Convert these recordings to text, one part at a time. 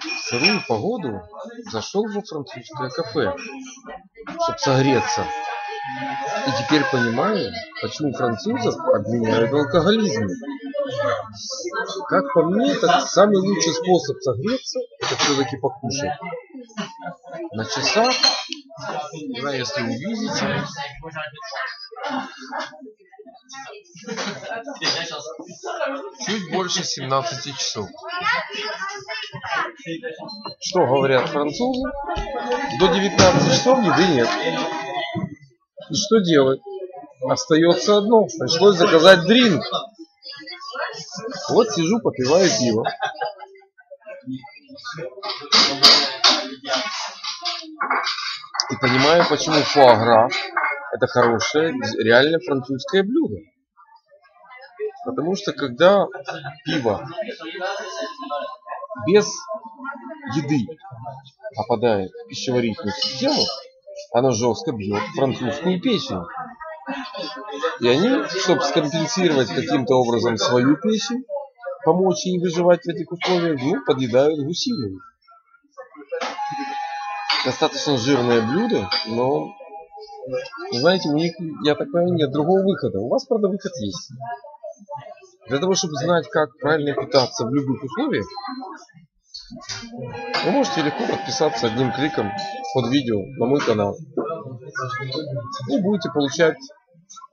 в сырую погоду зашел во французское кафе, чтобы согреться. И теперь понимаю, почему французов обвиняют в алкоголизме. Как по мне, так самый лучший способ согреться, это все-таки покушать. На часах, знаю, если увидите, чуть больше 17 часов. Что говорят французы? До 19 часов еды нет. И что делать? Остается одно. Пришлось заказать дринк. Вот сижу, попиваю пиво. И понимаю, почему фуагра это хорошее, реально французское блюдо. Потому что когда пиво без еды попадает в пищеварительную систему, оно жестко бьет французскую печень. И они, чтобы скомпенсировать каким-то образом свою печень, помочь ей выживать в этих условиях, ну, подъедают гусиную. Достаточно жирное блюдо, но, знаете, у них, я так понимаю, нет другого выхода. У вас, правда, выход есть. Для того, чтобы знать, как правильно питаться в любых условиях, вы можете легко подписаться одним кликом под видео на мой канал. И будете получать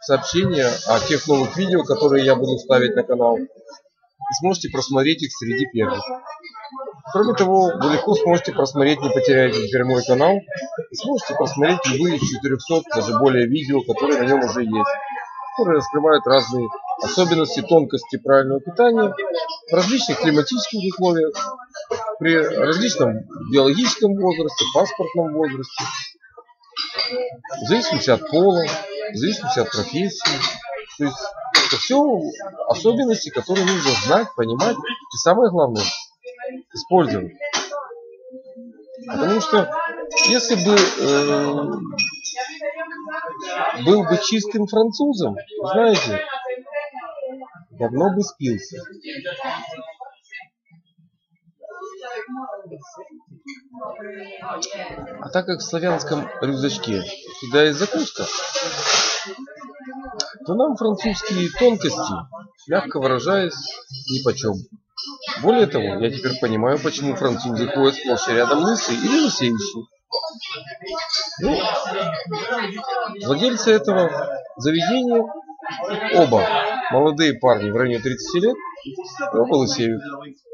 сообщения о тех новых видео, которые я буду ставить на канал. И сможете просмотреть их среди первых. Кроме того, вы легко сможете просмотреть, не потеряете теперь мой канал. И сможете просмотреть любые 400, даже более видео, которые на нем уже есть. Которые раскрывают разные особенности, тонкости правильного питания в различных климатических условиях, при различном биологическом возрасте, паспортном возрасте, в зависимости от пола, в зависимости от профессии. То есть это все особенности, которые нужно знать, понимать и самое главное использовать. Потому что если бы э, был бы чистым французом, знаете, давно бы спился. А так как в славянском рюкзачке всегда есть закуска, то нам французские тонкости, мягко выражаясь, ни почем. Более того, я теперь понимаю, почему французы ходят сплошь и рядом лысые или лысеющие. Ну, владельцы этого заведения оба молодые парни в районе 30 лет, оба лысеют.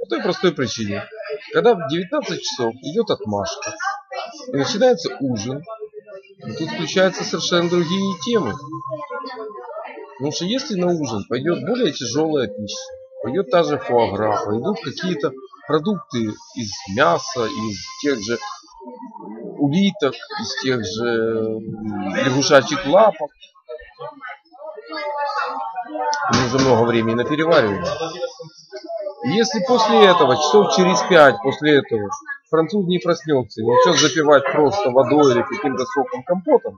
По той простой причине. Когда в 19 часов идет отмашка и начинается ужин, тут включаются совершенно другие темы. Потому что если на ужин пойдет более тяжелая пища, пойдет та же фуагра, пойдут какие-то продукты из мяса, из тех же улиток, из тех же лягушачьих лапок. Нужно много времени на переваривание. Если после этого, часов через пять после этого, француз не проснется и начнет запивать просто водой или каким-то соком компотом,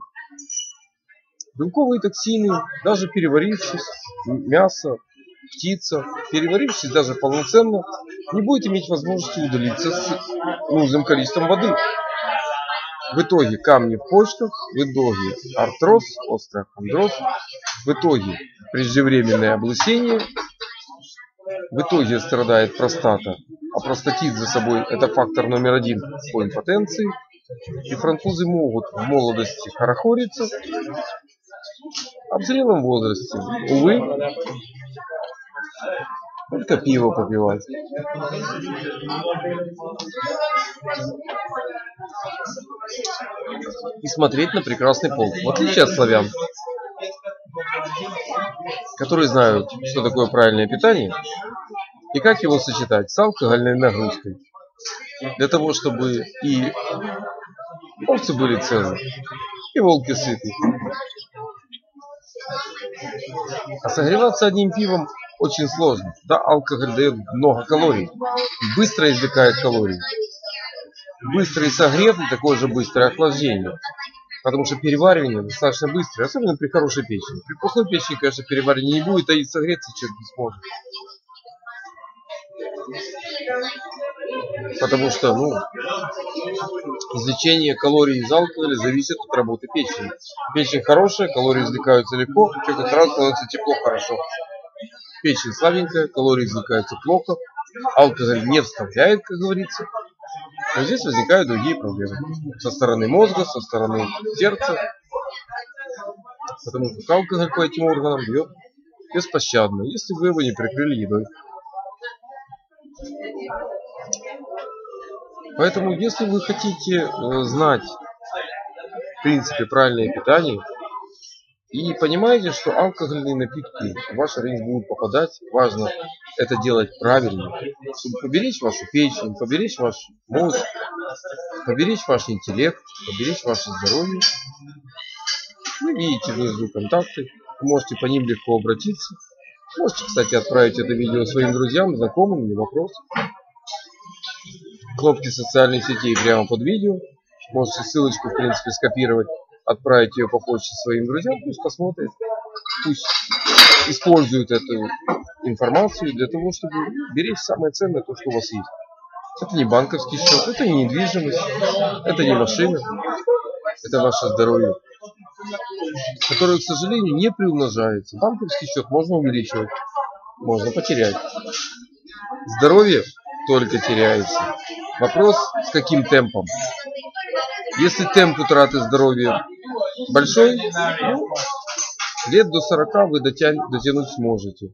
белковые токсины, даже переварившись, мясо, птица, переварившись даже полноценно, не будет иметь возможности удалиться с нужным количеством воды. В итоге камни в почках, в итоге артроз, остеохондроз, в итоге преждевременное облысение, в итоге страдает простата. А простатит за собой это фактор номер один по импотенции. И французы могут в молодости хорохориться, а в зрелом возрасте, увы, только пиво попивать. И смотреть на прекрасный пол. В отличие от славян, которые знают, что такое правильное питание и как его сочетать с алкогольной нагрузкой. Для того, чтобы и овцы были целы, и волки сыты. А согреваться одним пивом очень сложно. Да, алкоголь дает много калорий, быстро извлекает калории. Быстрый согретый, такое же быстрое охлаждение. Потому что переваривание достаточно быстрое, особенно при хорошей печени. При плохой печени, конечно, переваривания не будет, а и согреться человек не сможет. Потому что, ну, извлечение калорий из алкоголя зависит от работы печени. Печень хорошая, калории извлекаются легко, человеку сразу становится тепло хорошо. Печень слабенькая, калории извлекаются плохо, алкоголь не вставляет, как говорится. Но здесь возникают другие проблемы. Со стороны мозга, со стороны сердца. Потому что алкоголь по этим органам бьет беспощадно, если вы его не прикрыли едой. Поэтому, если вы хотите э, знать, в принципе, правильное питание, и понимаете, что алкогольные напитки в ваш организм будут попадать, важно это делать правильно, чтобы поберечь вашу печень, поберечь ваш мозг, поберечь ваш интеллект, поберечь ваше здоровье. Вы видите внизу контакты, можете по ним легко обратиться. Можете, кстати, отправить это видео своим друзьям, знакомым, не вопрос. Кнопки социальных сетей прямо под видео. Можете ссылочку, в принципе, скопировать, отправить ее по почте своим друзьям, пусть посмотрят, пусть используют эту информацию для того, чтобы беречь самое ценное, то, что у вас есть. Это не банковский счет, это не недвижимость, это не машина, это ваше здоровье, которое, к сожалению, не приумножается. Банковский счет можно увеличивать, можно потерять. Здоровье только теряется. Вопрос, с каким темпом. Если темп утраты здоровья большой, ну, лет до 40 вы дотянуть сможете.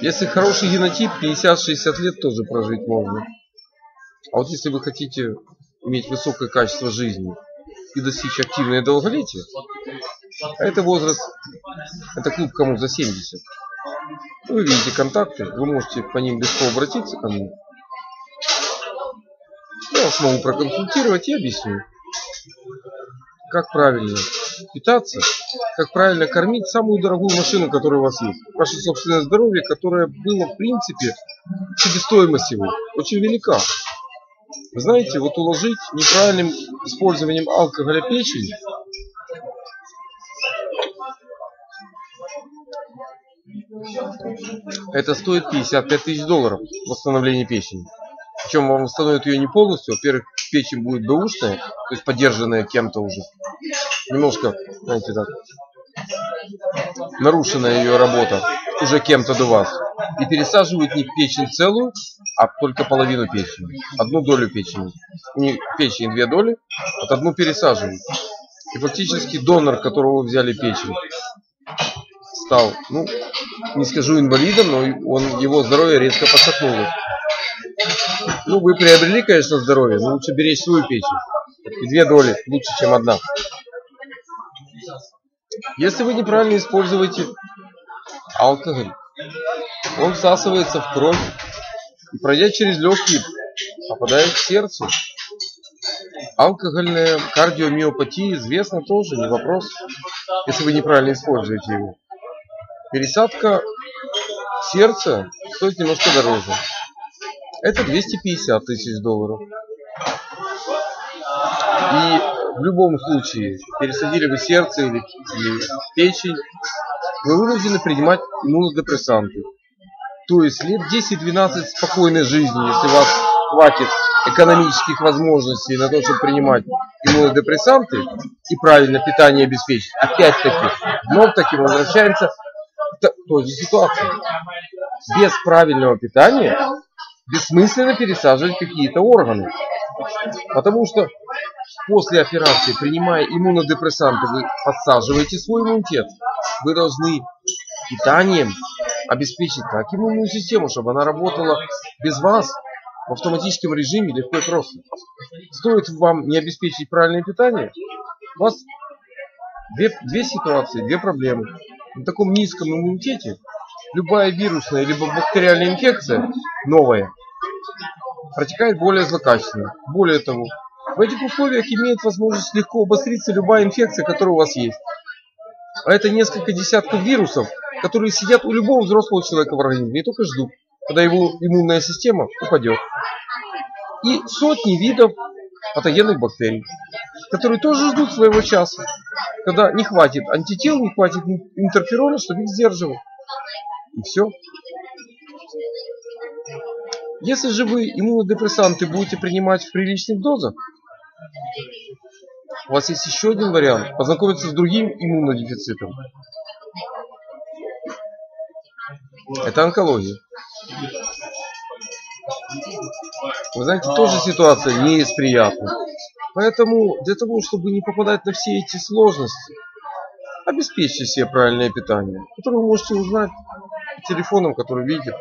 Если хороший генотип, 50-60 лет тоже прожить можно. А вот если вы хотите иметь высокое качество жизни и достичь активное долголетие, а это возраст, это клуб кому за 70. Вы видите контакты, вы можете по ним легко обратиться ко мне. Я вас могу проконсультировать и объясню, как правильно питаться, как правильно кормить самую дорогую машину, которая у вас есть. Ваше собственное здоровье, которое было в принципе, себестоимость его очень велика. Вы знаете, вот уложить неправильным использованием алкоголя печень, это стоит 55 тысяч долларов восстановление печени. Причем вам восстановят ее не полностью. Во-первых, печень будет бэушная, то есть поддержанная кем-то уже. Немножко, знаете, так, нарушенная ее работа уже кем-то до вас. И пересаживают не печень целую, а только половину печени. Одну долю печени. Не печени две доли, вот одну пересаживают. И фактически донор, которого взяли печень, стал, ну, не скажу инвалидом, но он, его здоровье резко пошатнулось. Ну, вы приобрели, конечно, здоровье, но лучше беречь свою печень. Две доли лучше, чем одна. Если вы неправильно используете алкоголь, он всасывается в кровь и, пройдя через легкие, попадает в сердце. Алкогольная кардиомиопатия известна тоже, не вопрос, если вы неправильно используете его. Пересадка сердца стоит немножко дороже. Это 250 тысяч долларов. И в любом случае, пересадили вы сердце или, или печень, вы вынуждены принимать иммунодепрессанты. То есть лет 10-12 спокойной жизни, если у вас хватит экономических возможностей на то, чтобы принимать иммунодепрессанты и правильно питание обеспечить, опять-таки, вновь таки возвращаемся к той же ситуации. Без правильного питания бессмысленно пересаживать какие-то органы. Потому что после операции, принимая иммунодепрессанты, вы подсаживаете свой иммунитет. Вы должны питанием обеспечить так иммунную систему, чтобы она работала без вас в автоматическом режиме легко и просто. Стоит вам не обеспечить правильное питание, у вас две, две ситуации, две проблемы. На таком низком иммунитете любая вирусная либо бактериальная инфекция новая протекает более злокачественно. Более того, в этих условиях имеет возможность легко обостриться любая инфекция, которая у вас есть. А это несколько десятков вирусов, которые сидят у любого взрослого человека в организме и только ждут, когда его иммунная система упадет. И сотни видов патогенных бактерий, которые тоже ждут своего часа, когда не хватит антител, не хватит интерферона, чтобы их сдерживать. И все. Если же вы иммунодепрессанты будете принимать в приличных дозах, у вас есть еще один вариант познакомиться с другим иммунодефицитом. Это онкология. Вы знаете, тоже ситуация не из приятных. Поэтому для того, чтобы не попадать на все эти сложности, обеспечьте себе правильное питание, которое вы можете узнать телефоном, который видите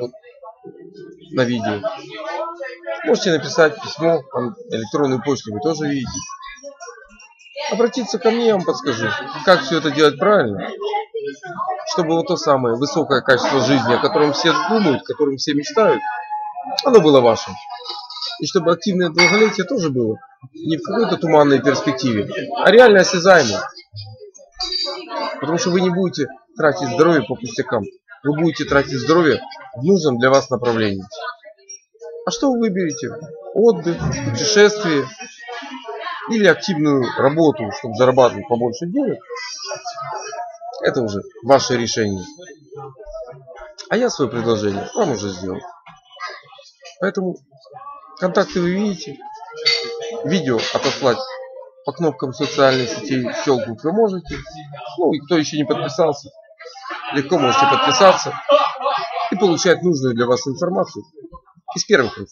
на видео. Можете написать письмо, электронную почту вы тоже видите. Обратиться ко мне, я вам подскажу, как все это делать правильно, чтобы вот то самое высокое качество жизни, о котором все думают, о котором все мечтают, оно было вашим. И чтобы активное долголетие тоже было не в какой-то туманной перспективе, а реально осязаемое. Потому что вы не будете тратить здоровье по пустякам. Вы будете тратить здоровье в нужном для вас направлении. А что вы выберете? Отдых, путешествие или активную работу, чтобы зарабатывать побольше денег? Это уже ваше решение. А я свое предложение вам уже сделал. Поэтому контакты вы видите. Видео отослать по кнопкам социальных сетей щелкнуть вы можете. Ну и кто еще не подписался, легко можете подписаться и получать нужную для вас информацию из первых рук.